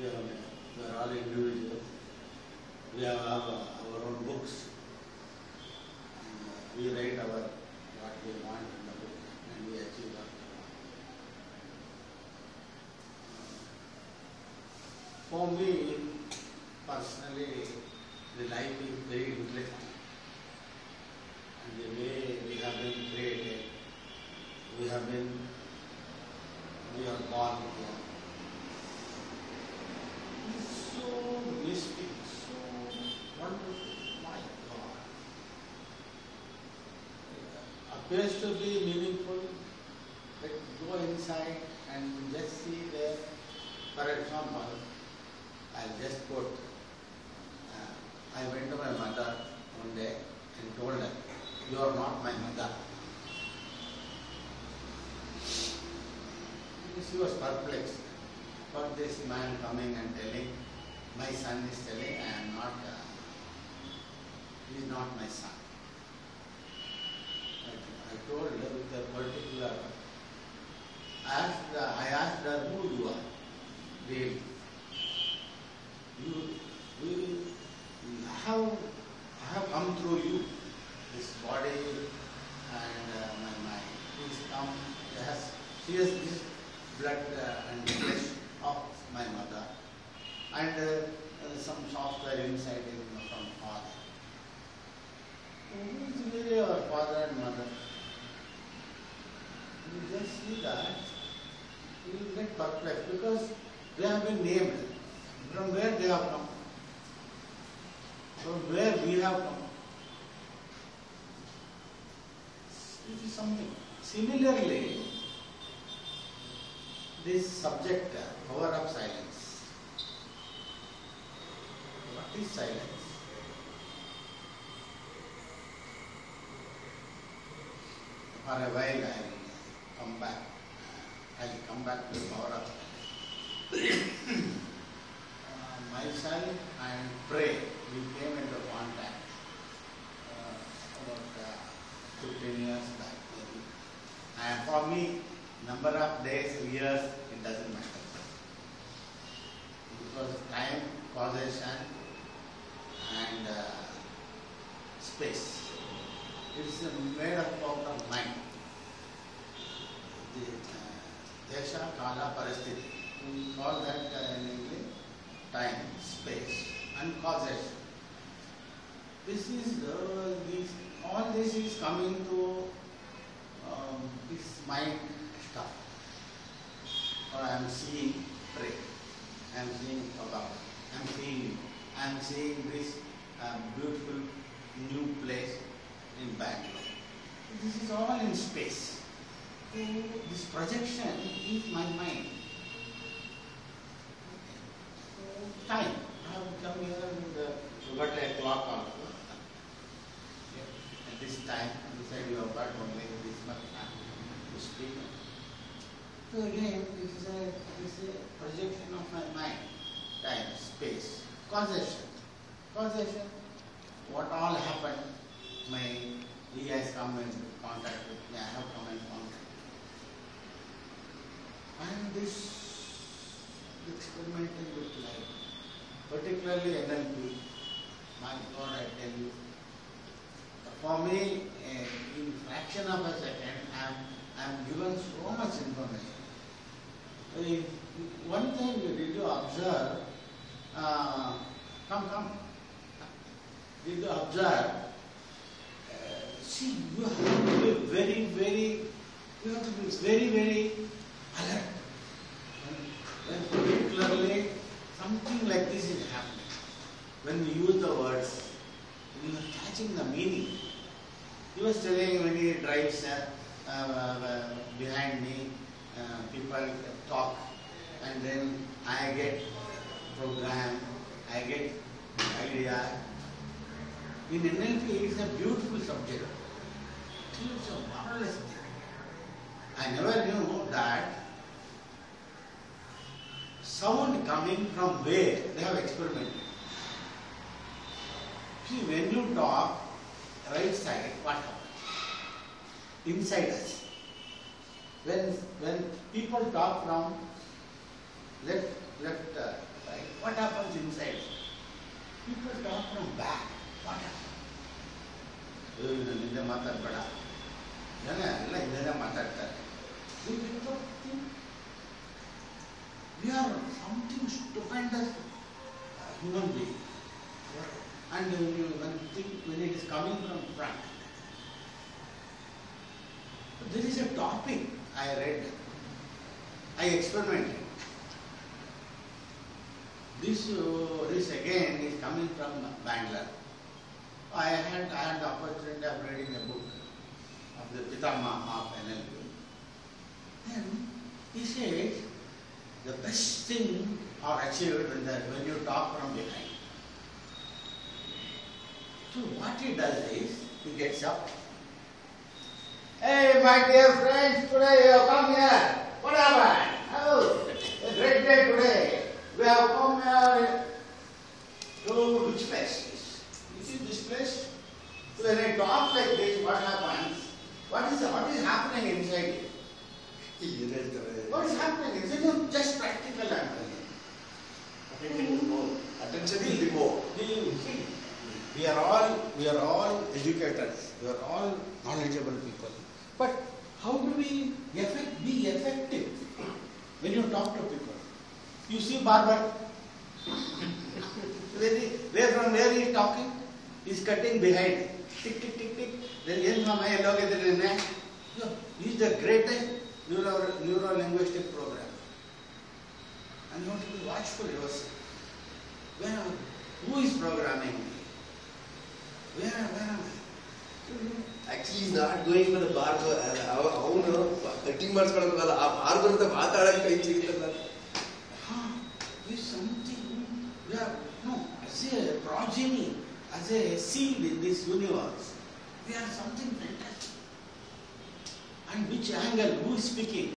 We are, all individuals. We have our, own books. We write our what we want and we achieve what we want. For me, personally, the life is very interesting. And the way we have been created, we have been, we are born here. Mystic, so wonderful, my God. Appears to be meaningful, but go inside and just see there. For example, I'll just quote. Uh, I went to my mother one day and told her, You are not my mother. She was perplexed. But this man coming and telling, my son is telling, I am not, uh, he is not my son. I, I told her with a particular, I asked, her- I asked her who you are, really. You, we, how, I have come through you, this body and uh, my mind. Please come, yes, she this blood uh, and flesh of my mother and uh, some software inside him from father. Who is really our father and mother? You just see that, you will get perplexed because they have been named. From where they have come? From where we have come? It is something. Similarly, this subject, uh, power of silence. Is silence? For a while I will come back. I will come back to power of myself and pray. We came into contact uh, about uh, 15 years back. And for me, number of days, years, it doesn't matter. Because time, causation, and uh, space. It's uh, made up of mind. The uh, desha, kala, parasthiti. We call that uh, in English time, space, and causation. This is uh, this, all this is coming to um, this mind stuff. Or I am seeing pray. I am seeing about, I am seeing. I am seeing this uh, beautiful new place in Bangalore. This is all in space. So this projection is my mind. So time. I have come here and uh, got a clock also. Yeah. At this time, beside your got only this much time to speak. So again, this is a, this is a projection of my mind, time, space, causation. Causation, what all happened, my, he has come in contact with me, I have come in contact. And this experimenting with life, particularly NLP, my God, I tell you, for me, uh, in fraction of a second, I'm, I'm given so much information. Uh, one thing you did you observe? Uh, come, come. Did you observe? See, you have to be very, very, you have to be very, very alert. When, particularly something like this is happening, when we use the words, we are catching the meaning. He was telling when he drives uh, uh, behind me, uh, people talk, and then I get program, I get idea. In NLP, it is a beautiful subject. It is a marvelous thing. I never knew that sound coming from where they have experimented. See, when you talk right side, what happens? Inside us. When when people talk from left left uh, what happens inside? People talk from back. What happens? ಏ, ನಾನು ಹಿಂದೆ ಮಾತಾಡ್ಬೇಡ ಜನ ಎಲ್ಲ ಹಿಂದೆ ಮಾತಾಡ್ತಾರೆ We without think. We are something stupendous uh, human being. And when you when you think when it is coming from front, there is a topic I read. I experimented. This uh, this again is coming from Bangalore. I had I had the opportunity of reading a book Pitamaha of NLP. Then he says the best thing are achieved when, the, when you talk from behind. So what he does is he gets up. Hey, my dear friends, today you have come here. What happened? Oh, a great day today. We have come here to which place? This? See this place? So when I talk like this, what happens? What is happening inside you? What is happening inside you? Just practical answer. Attention to more. Attention to more. We are all we are all educators. We are all knowledgeable people. But how do we effect, be effective when you talk to people? You see barber. where, where from where he is talking? He is cutting behind. Tick tick tick tick Then ಏನು ಮಾಮ ಎಲ್ಲೋಗಿದ್ರೆ He is the greatest neuro neuro linguistic program. And you have to be watchful yourself. Where am I? Who is programming me? Where, where am I? Actually is not going for the barber ಅವನು cutting ಮಾಡಿಸ್ಕೊಳಲ್ಲ ಆ barber ಅಂತ ಮಾತಾಡಕ್ ಕೈ ಸಿಗುತ್ತಲ್ಲ Huh, there's something, we are, no, as a progeny, as a seed in this universe, we are something fantastic. And which angle, who is speaking?